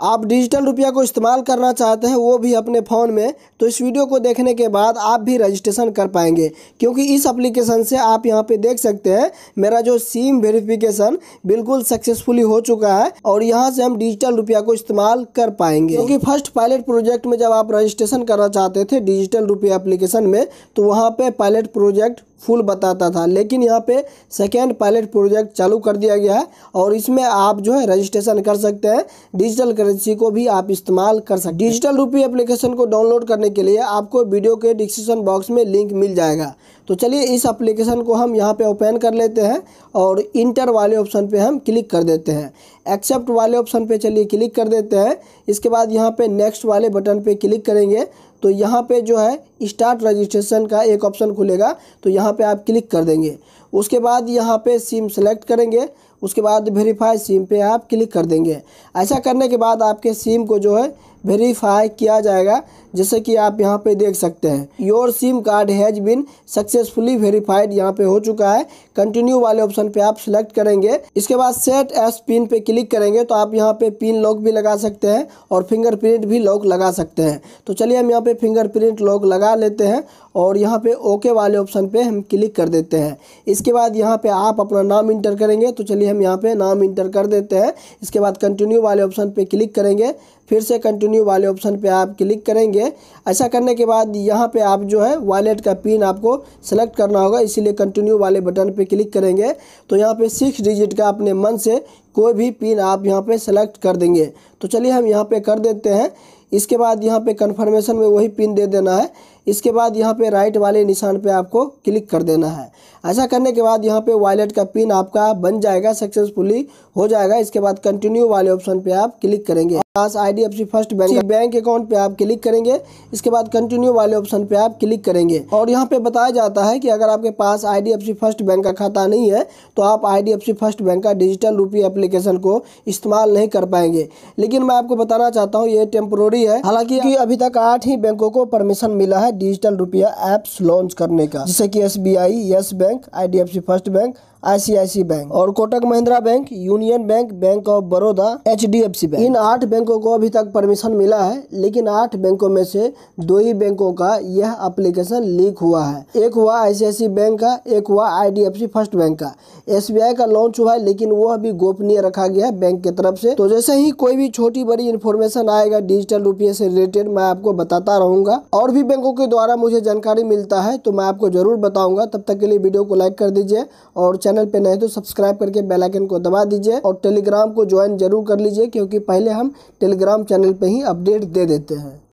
आप डिजिटल रुपया को इस्तेमाल करना चाहते हैं, वो भी अपने फ़ोन में तो इस वीडियो को देखने के बाद आप भी रजिस्ट्रेशन कर पाएँगे। क्योंकि इस एप्लीकेशन से आप यहाँ पे देख सकते हैं, मेरा जो सिम वेरिफिकेशन बिल्कुल सक्सेसफुली हो चुका है और यहाँ से हम डिजिटल रुपया को इस्तेमाल कर पाएँगे। क्योंकि फ़र्स्ट पायलट प्रोजेक्ट में जब आप रजिस्ट्रेशन करना चाहते थे, डिजिटल रुपया एप्लीकेशन में तो वहाँ पे पायलट प्रोजेक्ट फुल बताता था। लेकिन यहाँ पे सेकेंड पायलट प्रोजेक्ट चालू कर दिया गया है और इसमें आप जो है रजिस्ट्रेशन कर सकते हैं। डिजिटल करेंसी को भी आप इस्तेमाल कर सकते हैं। डिजिटल रूपी एप्लीकेशन को डाउनलोड करने के लिए आपको वीडियो के डिस्क्रिप्शन बॉक्स में लिंक मिल जाएगा। तो चलिए इस एप्लीकेशन को हम यहाँ पे ओपन कर लेते हैं और इंटर वाले ऑप्शन पे हम क्लिक कर देते हैं। एक्सेप्ट वाले ऑप्शन पे चलिए क्लिक कर देते हैं। इसके बाद यहाँ पे नेक्स्ट वाले बटन पे क्लिक करेंगे। तो यहाँ पे जो है स्टार्ट रजिस्ट्रेशन का एक ऑप्शन खुलेगा तो यहाँ पे आप क्लिक कर देंगे। उसके बाद यहाँ पे सिम सेलेक्ट करेंगे, उसके बाद वेरीफाई सिम पे आप क्लिक कर देंगे। ऐसा करने के बाद आपके सिम को जो है वेरीफाई किया जाएगा, जैसे कि आप यहाँ पे देख सकते हैं। Your SIM card has been successfully verified यहाँ पे हो चुका है। कंटिन्यू वाले ऑप्शन पे आप सिलेक्ट करेंगे। इसके बाद सेट एस पिन पे क्लिक करेंगे तो आप यहाँ पे पिन लॉक भी लगा सकते हैं और फिंगरप्रिंट भी लॉक लगा सकते हैं। तो चलिए हम यहाँ पे फिंगरप्रिंट लॉक लगा लेते हैं और यहाँ पे ओके वाले ऑप्शन पे हम क्लिक कर देते हैं। इसके बाद यहाँ पे आप अपना नाम इंटर करेंगे तो चलिए हम यहाँ पे नाम इंटर कर देते हैं। इसके बाद कंटिन्यू वाले ऑप्शन पे क्लिक करेंगे, फिर से कंटिन्यू वाले ऑप्शन पे आप क्लिक करेंगे। ऐसा करने के बाद यहाँ पे आप जो है वॉलेट का पिन आपको सेलेक्ट करना होगा, इसीलिए कंटिन्यू वाले बटन पे क्लिक करेंगे। तो यहाँ पे सिक्स डिजिट का अपने मन से कोई भी पिन आप यहाँ पे सेलेक्ट कर देंगे। तो चलिए हम यहाँ पे कर देते हैं। इसके बाद यहाँ पे कन्फर्मेशन में वही पिन दे देना है। इसके बाद यहाँ पे राइट वाले निशान पे आपको क्लिक कर देना है। ऐसा करने के बाद यहाँ पे वॉलेट का पिन आपका बन जाएगा सक्सेसफुली हो जाएगा। इसके बाद कंटिन्यू वाले ऑप्शन पे आप क्लिक करेंगे। पास I D F C first bank bank account पे आप क्लिक करेंगे। इसके बाद कंटिन्यू वाले ऑप्शन पे आप क्लिक करेंगे। और यहाँ पे बताया जाता है कि अगर आपके पास I D F C first bank का खाता नहीं है तो आप I D F C first bank का डिजिटल रुपये एप्लीकेशन को इस्तेमाल नहीं कर पाएँगे। लेकिन मैं आपको बताना चाहता हूँ, ये टेम्पोरी है। हालाँकि अभी तक आठ ही बैंकों को परमिशन मिला है डिजिटल रुपया एप्स लॉन्च करने का। जैसे कि S B I yes bank I D F C first bank ICICI bank और Kotak Mahindra bank union bank bank of Baroda H D F C bank इन आठ बैंकों को अभी तक परमिशन मिला है, लेकिन आठ बैंकों में से दो ही बैंकों का यह एप्लीकेशन लीक हुआ है। एक हुआ आईसीआईसी बैंक का, एक हुआ आईडीएफसी फ़र्स्ट बैंक का। एसबीआई का लॉन्च हुआ है, लेकिन वो अभी गोपनीय रखा गया है बैंक की तरफ़ से। तो जैसे ही कोई भी छोटी बड़ी इन्फॉर्मेशन आएगा डिजिटल रुपये से रिलेटेड मैं आपको बताता रहूँगा। और भी बैंकों के द्वारा मुझे जानकारी मिलता है तो मैं आपको ज़रूर बताऊँगा। तब तक के लिए वीडियो को लाइक कर दीजिए और चैनल पे नए तो सब्सक्राइब करके बेल आइकन को दबा दीजिए और टेलीग्राम को ज्वाइन ज़रूर कर लीजिए, क्योंकि पहले हम टेलीग्राम चैनल पे ही अपडेट दे देते हैं।